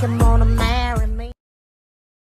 I'm on a man.